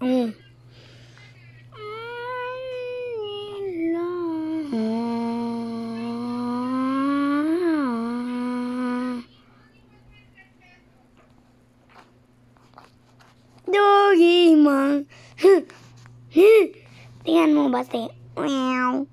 ừ. Doraemon. Tiếng Anh mua bà sẽ wow.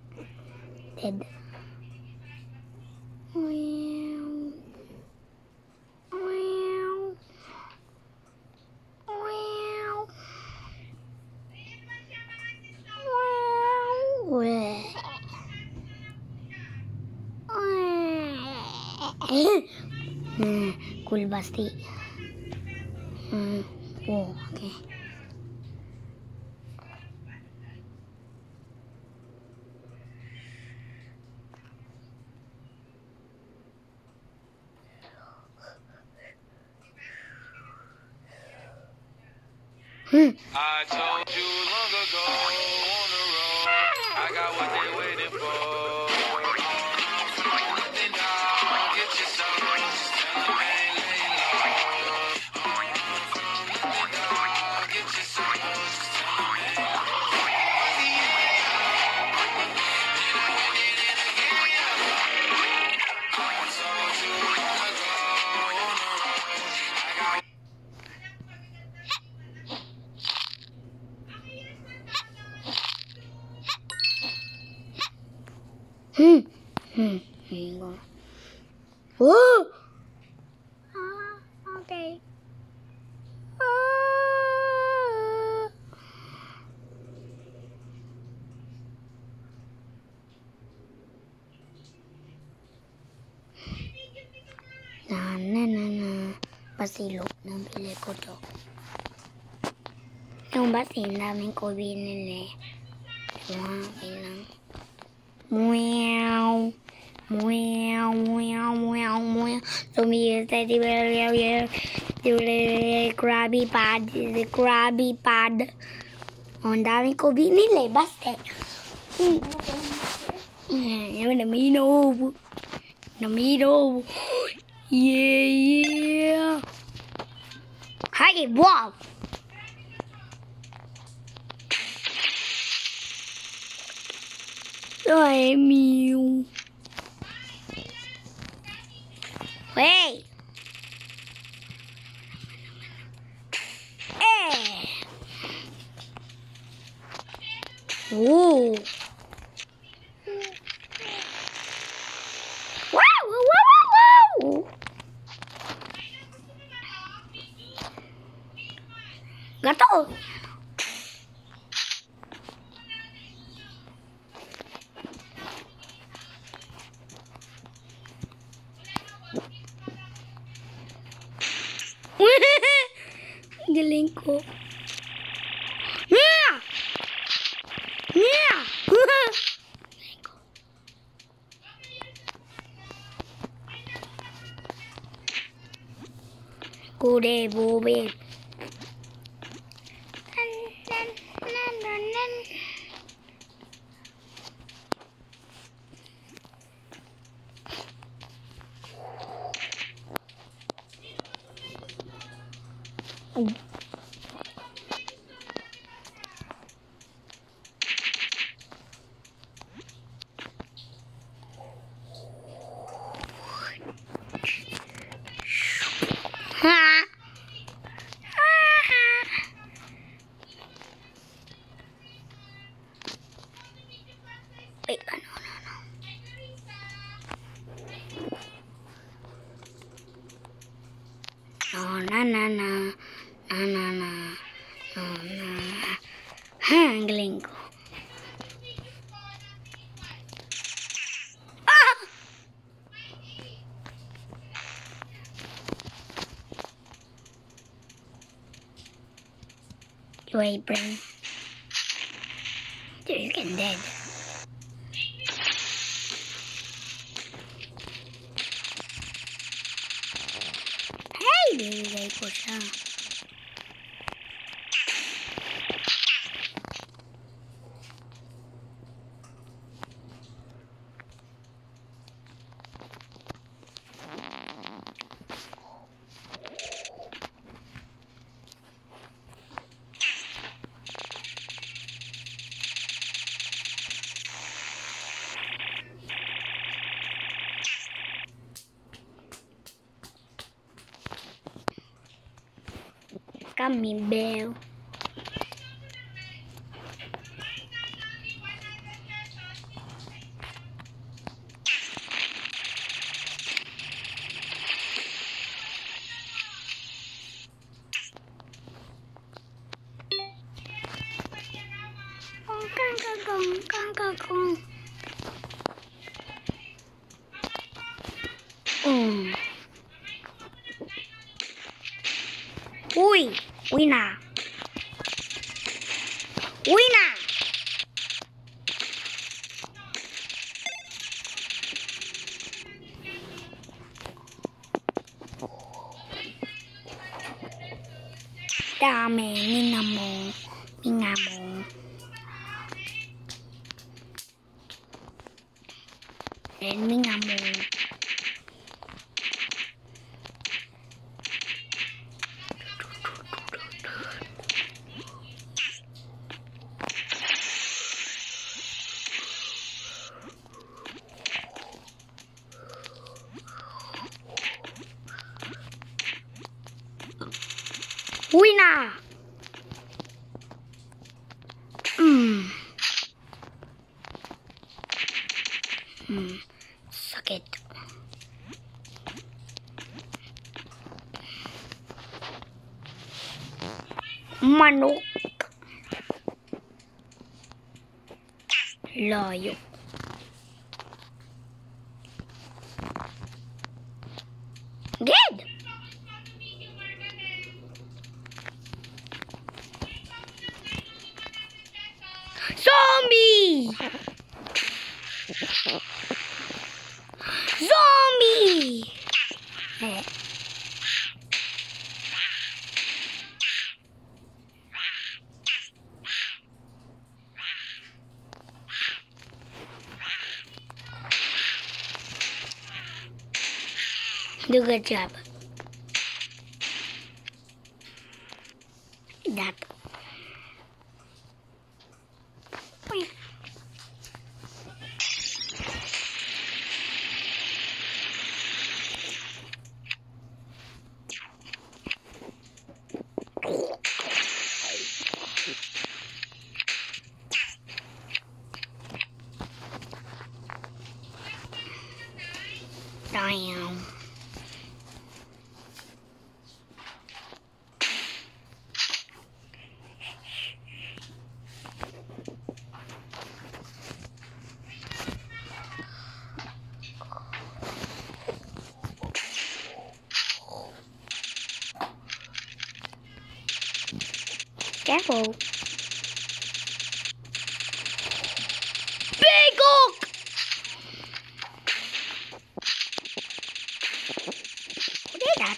कुल बस्ती वो okay I told you 나나나나 바실로 nelle cotò non basin namin ko binili mga bilang meow meow meow meow meow sumiyasa di ba di ba crabby pad the crabby pad ang dami ko binili basta mm. Namino. Namino. Yeah, yeah. Hey, wow. Ay, mío. Hey. Ooh. de Lenko. Ja! Ja! Gude, wo? 啊！哎呀，不不不！哦，那那那。Na, na, na. Oh, na. Ha, ang. Ah! Wait, brain. Dude, you're getting dead. Hey, bibigay ko siya. Gummy con con con con Winner. Winner. Dame, minamo, minamo. Ui nà. Hmm. Hmm. Sakit. Manok. Layo. Do a good job. That. Damn. Careful. Big oak! Who did that?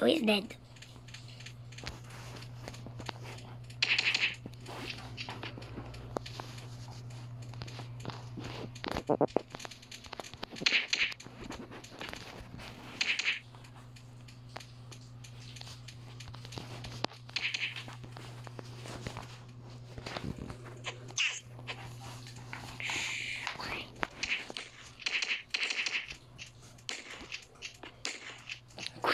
Who is dead?